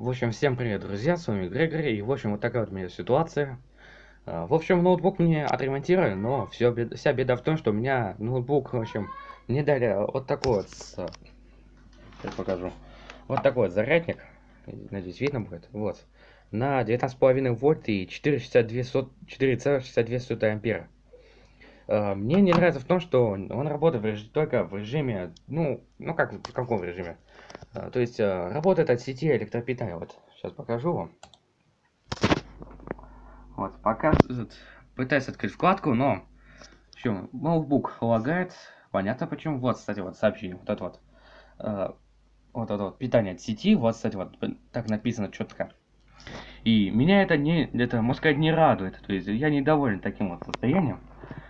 В общем, всем привет, друзья, с вами Грегори, и в общем, вот такая вот у меня ситуация. А, В общем, ноутбук мне отремонтировали, но все, вся беда в том, что у меня ноутбук, в общем, мне дали вот такой вот, сейчас покажу, вот такой вот зарядник, надеюсь, видно будет, вот, на 19,5 вольт и 4,62 сот- 4,62 сотые ампера. А, Мне не нравится в том, что он работает только в режиме, ну, ну как, в каком режиме? А, То есть а, работает от сети электропитания. Вот сейчас покажу вам. Вот, пока пытаюсь открыть вкладку, но еще ноутбук лагает. Понятно почему. Вот, кстати, вот сообщение. Вот это вот. А, Вот это вот питание от сети. Вот, кстати, вот так написано четко. И меня это не, это, можно сказать, не радует. То есть я недоволен таким вот состоянием.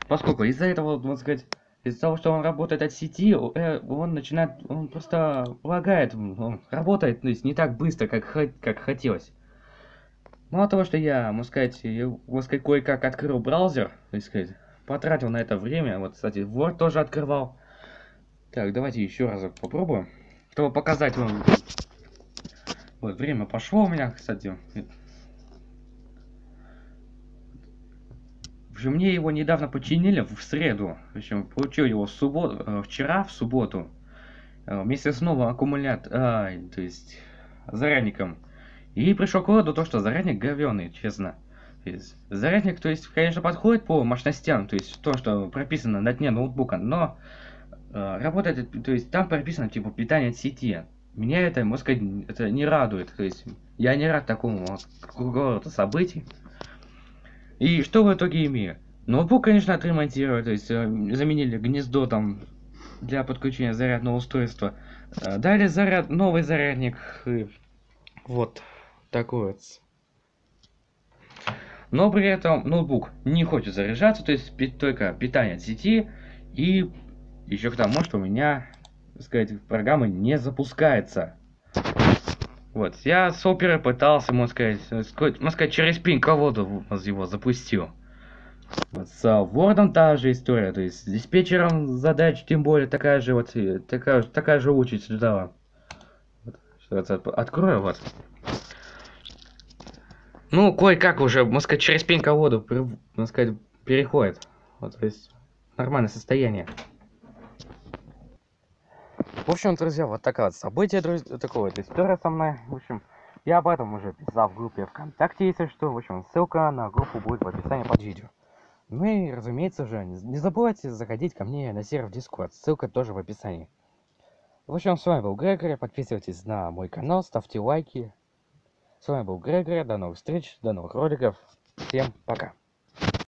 Поскольку из-за этого, можно сказать, из-за того, что он работает от сети, э, он начинает, он просто лагает, он работает, то есть не так быстро, как, как хотелось. Мало того, что я, можно сказать, можно сказать, кое-как открыл браузер, так сказать, потратил на это время, вот, кстати, Word тоже открывал. Так, давайте еще разок попробуем, чтобы показать вам. Вот, время пошло у меня, кстати. Общем, мне его недавно починили в среду. В общем, получил его в субботу, э, вчера в субботу. э, Вместе с новым аккумулятор, а, то есть зарядником. И пришел к выводу то, что зарядник говёный, честно. То есть, зарядник, то есть, конечно, подходит по мощностям, то есть то, что прописано на дне ноутбука, но э, работает, то есть там прописано типа питание от сети. Меня это, можно сказать, это не радует. То есть я не рад такому круговороту событий. И что в итоге имею? Ноутбук, конечно, отремонтировали, то есть э, заменили гнездо там для подключения зарядного устройства. Э, Дали заряд, новый зарядник. вот такой вот. Но при этом ноутбук не хочет заряжаться, то есть только питание от сети. И еще к тому, что у меня, так сказать, программа не запускается. Вот, я с оперы пытался, можно сказать, э, можно сказать, через пин-колоду его запустил. Вот с а, Word та же история, то есть с диспетчером задач, тем более такая же вот, э, такая, такая же участь ждала. Вот, сейчас от- открою вот. Ну, кое-как уже, можно сказать, через пин-колоду, при- можно сказать, переходит. Вот, то есть, нормальное состояние. В общем, друзья, вот такое вот событие, друзья, такое вот история со мной. В общем, я об этом уже писал в группе ВКонтакте, если что. В общем, ссылка на группу будет в описании под видео. Ну и, разумеется же, не забывайте заходить ко мне на сервер Discord, ссылка тоже в описании. В общем, с вами был Грегори, подписывайтесь на мой канал, ставьте лайки. С вами был Грегори, до новых встреч, до новых роликов. Всем пока.